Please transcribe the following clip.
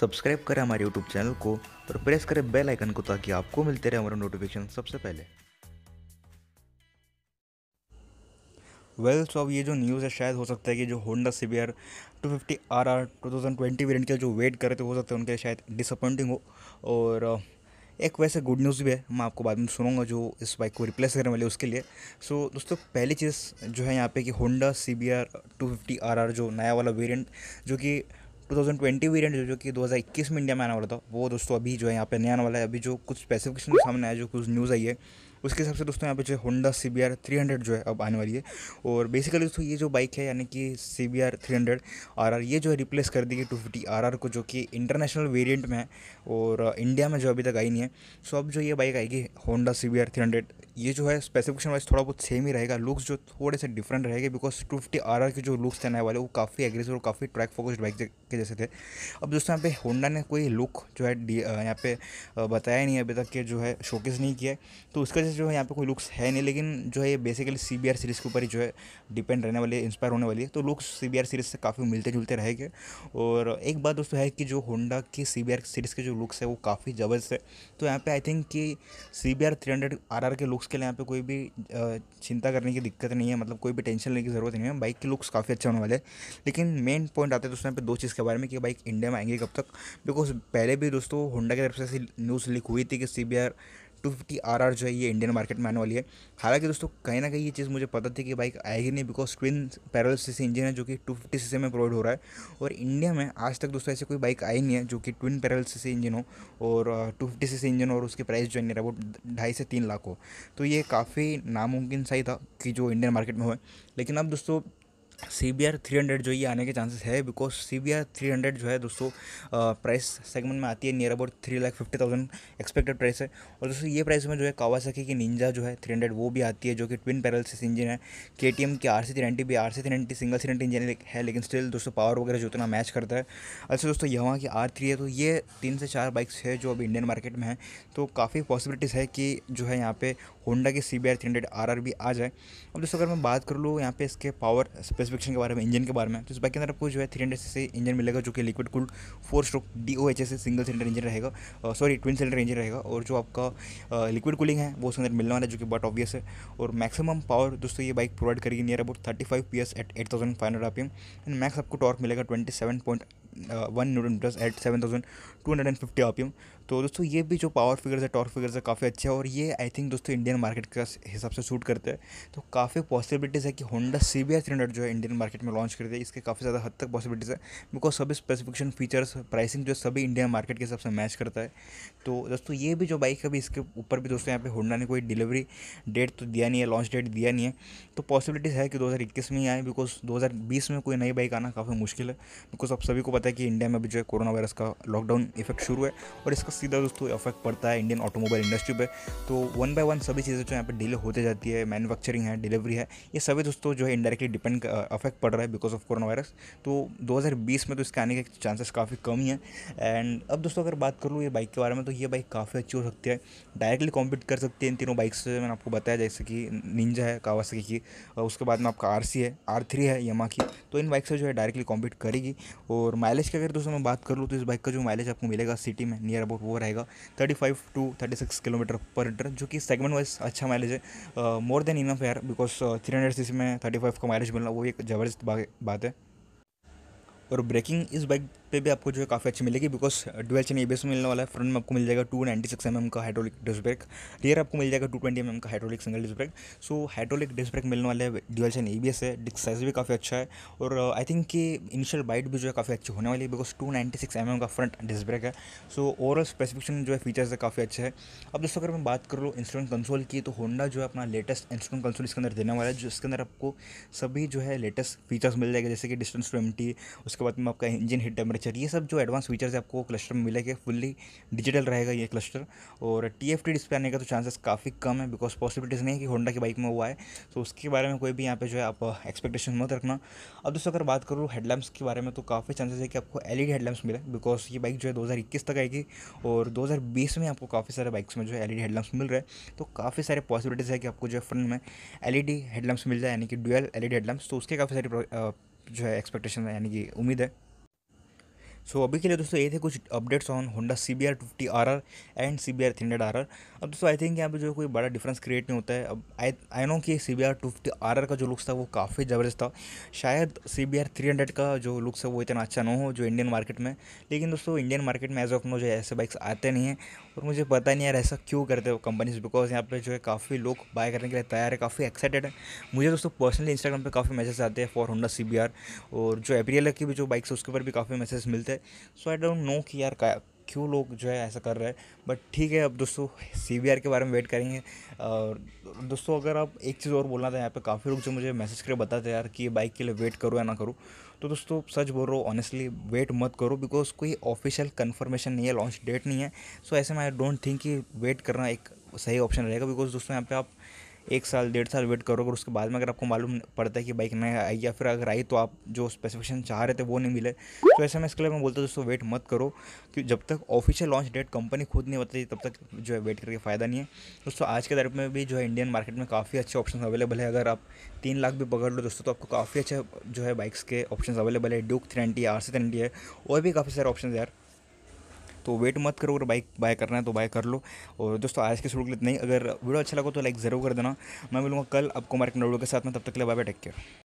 Subscribe करें हमारे YouTube channel को और प्रेस करें बेल आइकन को ताकि आपको मिलते रहे हमारा नोटिफिकेशन सबसे पहले। वेल well, सो so अब ये जो न्यूज़ है शायद हो सकता है कि जो Honda C B R two fifty R R two thousand twenty variant के जो वेट कर रहे थे हो सकता है उनके शायद डिसअपॉइंटिंग हो। और uh, एक वैसे गुड न्यूज़ भी है मैं आपको बाद में सुनूँगा जो इस बाइक को रिप्लेस करने वाले उसके लिए। सो so, दोस्तों पहली चीज़ जो है यहाँ पे कि Honda C B R two fifty R R जो नया वाला वेरियंट जो कि 2020 वेरिएंट जो कि 2021 में इंडिया में आने वाला था, वो दोस्तों अभी जो है यहाँ पे नया आने वाला है। अभी जो कुछ स्पेसिफिकेशन सामने आया, जो कुछ न्यूज़ आई है, उसके हिसाब से दोस्तों यहाँ पे जो Honda C B R three hundred जो है अब आने वाली है। और बेसिकली दोस्तों ये जो बाइक है, यानी कि C B R three hundred R R ये जो है रिप्लेस कर दी गई टू फिफ्टी आर आर को, जो कि इंटरनेशनल वेरियंट में है, और इंडिया में जो अभी तक आई नहीं है। सो अब जो ये बाइक आएगी Honda C B R three hundred ये जो है स्पेसिफिकेशन वाइज थोड़ा बहुत सेम ही रहेगा। लुक्स जो थोड़े से डिफरेंट रहेंगे because two fifty R R के जो लुक्स थे नए वाले, वो काफ़ी एग्रेसिव और काफ़ी ट्रैक फोकस्ड बाइक के जैसे थे। अब दोस्तों यहाँ पे होंडा ने कोई लुक जो है यहाँ पे बताया नहीं अभी तक के जो है शोकेस नहीं किया तो उसका जो है यहाँ पे कोई लुक्स है नहीं, लेकिन जो है ये basically C B R series के ऊपर ही जो है डिपेंड रहने वाली है इंस्पायर होने वाली है। तो looks C B R series से काफ़ी मिलते जुलते रहेंगे। और एक बात दोस्तों है कि जो होंडा की सी बी आर सीरीज़ के जो लुक्स है, वो काफ़ी ज़बरदस्त है। तो यहाँ पर आई थिंक कि C B R three hundred R R के लुक्स के लिए यहाँ पे कोई भी चिंता करने की दिक्कत नहीं है मतलब कोई भी टेंशन लेने की ज़रूरत नहीं है। बाइक के लुक्स काफ़ी अच्छे होने वाले हैं। लेकिन मेन पॉइंट आते हैं दोस्तों यहाँ पे दो चीज़ के बारे में कि बाइक इंडिया में आएँगे कब तक। बिकॉज़ पहले भी दोस्तों होंडा की तरफ़ से ऐसी न्यूज़ लीक हुई थी कि R two fifty R R जो है, ये इंडियन मार्केट में आने वाली है। हालाँकि दोस्तों, कहीं ना कहीं ये चीज़ मुझे पता थी कि बाइक आएगी नहीं because twin parallel C engine है जो कि टू फिफ्टी सी में प्रोवाइड हो रहा है। और इंडिया में आज तक दोस्तों ऐसी कोई बाइक आई नहीं है जो कि ट्विन पैरल सी इंजन हो और टू फिफ्टी सी इंजन और उसकी प्राइस जो है वो ढाई से तीन लाख हो। तो ये काफ़ी नामुमकिन सही था कि जो इंडियन मार्केट में हो। लेकिन अब दोस्तों C B R three hundred जो ये आने के चांसेस है because C B R three hundred जो है दोस्तों प्राइस सेगमेंट में आती है near about three lakh fifty thousand expected price है। और दोस्तों, ये प्राइस में जो है कावासाकी की निंजा जो है थ्री हंड्रेड वो भी आती है, जो कि ट्विन पैरल से इंजन है। के टी एम की आर सी थ्री नाइन्टी भी R C three ninety single सीरेंटी engine है लेकिन स्टिल दोस्तों पावर वगैरह जो उतना मैच करता है। अच्छा दोस्तों यहाँ की आर थ्री है तो ये तीन से चार बाइक्स है जो अभी इंडियन मार्केट में है। तो काफ़ी पॉसिबिलिटीज़ है कि जो है यहाँ पे होंडा की C B R three hundred R R भी आ जाए। अब दोस्तों, अगर मैं बात कर लूँ यहाँ पे इसके पावर स्पेसिफिकेशन के बारे में, इंजन के बारे में। तो इस बाइक के अंदर आपको जो है थ्री हंड्रेड सी इंजन मिलेगा, जो कि liquid cooled four stroke D O H S single cylinder engine रहेगा। सॉरी ट्विन सिलेंडर इंजन रहेगा। और जो आपका लिक्विड कूलिंग है, वो उसके अंदर मिलने वाला है, जो कि बट ऑब्वियस है। और मैक्सिमम पावर दोस्तों, ये बाइक प्रोवाइड करेगी near about thirty five P S at eight thousand five hundred R and max आपको टॉर्क मिलेगा twenty seven point one newton plus at seven thousand two hundred and fifty R P M तो दोस्तों, ये भी जो power figures है torque figures है, काफ़ी अच्छे है और ये आई थिंक दोस्तों इंडियन मार्केट के हिसाब से सूट करते हैं। तो काफ़ी पॉसिबिलिटीज़ है कि होंडा सी बी जो है इंडियन मार्केट में लॉन्च करते हैं। इसके काफ़ी ज़्यादा हद तक पॉसिबिलिटीज़ है बिकॉज़ सभी स्पेसिफिकेशन फीचर्स प्राइसिंग जो सभी इंडियन मार्केट के हिसाब से मैच करता है। तो दोस्तों, ये भी जो बाइक है, अभी इसके ऊपर भी दोस्तों यहाँ पे होंडा ने कोई डिलीवरी डेट तो दिया नहीं है लॉन्च डेट दिया नहीं है। तो पॉसिबिलिटीज़ है कि दो हज़ार इक्कीस में ही आए बिकॉज़ दो हज़ार बीस में कोई नई बाइक आना काफ़ी मुश्किल है। बिकॉज़ आप सभी को पता है कि इंडिया में भी जो है कोरोना वायरस का लॉकडाउन इफ़ेक्ट शुरू है और इसका सीधा दोस्तों इफ़ेक्ट पड़ता है इंडियन ऑटोमोबाइल इंडस्ट्री पे। तो वन बाय वन सभी चीज़ें जो यहाँ पे डिले होते जाती है मैन्युफैक्चरिंग है डिलीवरी है, ये सभी दोस्तों जो है इंडायरेक्टली डिपेंड अफेक्ट पड़ रहा है बिकॉज़ ऑफ़ कोरोना वायरस तो 2020 में तो इसके आने के चांसेस काफ़ी कम ही हैं। एंड अब दोस्तों अगर बात करूँ ये बाइक के बारे में तो ये बाइक काफ़ी अच्छी हो सकती है। डायरेक्टली कॉम्पीट कर सकती है इन तीनों बाइक से, मैंने आपको बताया, जैसे कि निंजा है कावासकी की उसके बाद में आपका आरसी है आर थ्री है यमा की। तो इन बाइक से जो है डायरेक्टली कॉम्पीट करेगी। और माइलेज की अगर दोस्तों मैं बात कर लूँ तो इस बाइक का जो माइलेज आपको मिलेगा सिटी में नियर अबाउट वो रहेगा। Thirty five to thirty six kilometre per litre जो कि सेगमेंट वाइज अच्छा माइलेज है। More than enough air because three hundred C में थर्टी फाइव का माइलेज मिलना, वो एक ज़बरदस्त बात है। और ब्रेकिंग इस बाइक पे भी आपको जो है काफ़ी अच्छी मिलेगी बिकॉज़ डुअल चेन एबीएस मिलने वाला है। फ्रंट में आपको मिल जाएगा two ninety six M M का हाइड्रोलिक डिस्क ब्रेक रियर आपको मिल जाएगा टू ट्वेंटी एम एम का hydraulic single disc brake so hydraulic disc brake मिलने वाले डुअल चेन एबीएस है डिस्क साइज़ भी काफ़ी अच्छा है और आई थिंक कि इनिशियल बाइट भी जो है काफ़ी अच्छी होने वाली है because two ninety six M M का फ्रंट डिस्क ब्रेक है। सो ओवरऑल स्पेसिफिकेशन जो है फीचर्स है काफ़ी अच्छे है। अब दोस्तों, अगर मैं बात कर इंस्ट्रूमेंट कंसोल की तो होंडा जो है अपना लेटेस्ट इंस्ट्रूमेंट कंसोल इसके अंदर देने वाला है, जिसके अंदर आपको सभी जो है लेटेस्ट फीचर्स मिल जाएगा, जैसे कि डिस्टेंस टू एम उसके बाद में आपका इंजन हिट टेम्परेचर ये सब जो एडवांस फीचर्स आपको क्लस्टर में मिलेंगे फुल्ली डिजिटल रहेगा ये क्लस्टर और टी एफ़ टी डिस्प्ले आने का तो चांसेस काफ़ी कम है बिकॉज़ पॉसिबिलिटीज़ नहीं है कि होंडा की बाइक में हुआ है। तो उसके बारे में कोई भी यहाँ पे जो है आप एक्सपेक्टेशन मत रखना। अब दोस्तों, अगर बात करूँ हेडलैम्प्स के बारे में तो काफ़ी चांसेस है कि आपको एल ई डी हेडलैम्प्स मिले बिकॉज़ ये बाइक जो है दो हज़ार इक्कीस तक आएगी। और दो हज़ार बीस में आपको काफ़ी सारे बाइक्स में जो है एल ई डी हेडलैम्प्स मिल रहे हैं। तो काफ़ी सारे पॉसिबिलिटीज़ है कि आपको जो है फ्रंट में एल ई डी हेडलैम्प्स मिल जाए, यानी कि dual L E D headlamps तो उसके काफ़ी सारी जो है एक्सपेक्टेशन है, यानी कि उम्मीद है। सो so, अभी के लिए दोस्तों ये थे कुछ updates on Honda C B R fifty R R and C B R three hundred R R अब दोस्तों आई थिंक यहाँ पे जो कोई बड़ा डिफरेंस क्रिएट नहीं होता है। अब आई आई नो कि C B R two fifty R R का जो लुक्स था वो काफ़ी ज़बरदस्त था। शायद C B R three hundred का जो लुक्स है वो इतना अच्छा ना हो जो इंडियन मार्केट में। लेकिन दोस्तों इंडियन मार्केट में एज ऑफ़ नो जो ऐसे बाइक्स आते नहीं हैं। और मुझे पता नहीं यार ऐसा क्यों करते हो कंपनीज़ बिकॉज़ यहाँ पे जो है काफ़ी लोग बाय करने के लिए तैयार है, काफ़ी एक्साइटेड है। मुझे दोस्तों पर्सनली इंस्टाग्राम पे काफ़ी मैसेज आते हैं फॉर होंडा सी और जो एप्रियल की भी जो बाइक्स है, उसके ऊपर भी काफ़ी मैसेज मिलते हैं। सो आई डोंट नो कि यार क्यों लोग जो है ऐसा कर रहे हैं? बट ठीक है, अब दोस्तों सी बी आर के बारे में वेट करेंगे। और दोस्तों, अगर आप एक चीज़ और बोलना था यहाँ पे, काफ़ी लोग जो मुझे मैसेज करके बताते यार कि बाइक के लिए वेट करो या ना करो। तो दोस्तों, सच बोल रहा हूँ ऑनेस्टली वेट मत करो बिकॉज़ कोई ऑफिशियल कन्फर्मेशन नहीं है लॉन्च डेट नहीं है। सो ऐसे में आई डोंट थिंक कि वेट करना एक सही ऑप्शन रहेगा बिकॉज़ दोस्तों, यहाँ पे आप एक साल, डेढ़ साल वेट करोगे और उसके बाद में अगर आपको मालूम पड़ता है कि बाइक नहीं आई, या फिर अगर आई तो आप जो स्पेसिफिकेशन चाह रहे थे वो नहीं मिले। तो ऐसे में इसके लिए मैं बोलता हूँ, दोस्तों वेट मत करो, कि जब तक ऑफिशियल लॉन्च डेट कंपनी खुद नहीं बताती, तब तक जो है वेट करके फ़ायदा नहीं है। दोस्तों, आज के तारीख में भी जो है इंडियन मार्केट में काफ़ी अच्छे ऑप्शन अवेलेबल है। अगर आप तीन लाख भी पकड़ लो, दोस्तों तो आपको काफ़ी अच्छे जो है बाइक्स के ऑप्शन अवेलेबल है। ड्यूक थ्री आर सी है, और भी काफ़ी सारे ऑप्शन यार। तो वेट मत करो, अगर बाइक बाय करना है तो बाय कर लो। और दोस्तों, आज के शुरू के लिए नहीं अगर वीडियो अच्छा लगा तो लाइक ज़रूर कर देना। मैं मिलूँगा कल आपको मार्केट नोडो के साथ में। तब तक के लिए बाय बाय टेक केयर